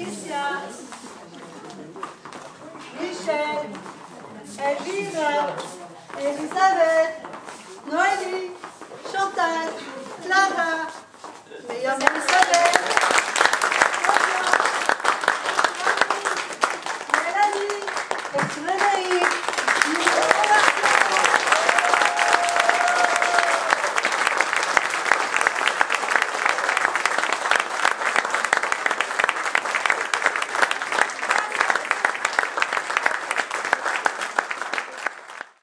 Patricia, Michel, Elvira, Elisabeth, Noélie, Chantal, Clara, meilleure Elisabeth.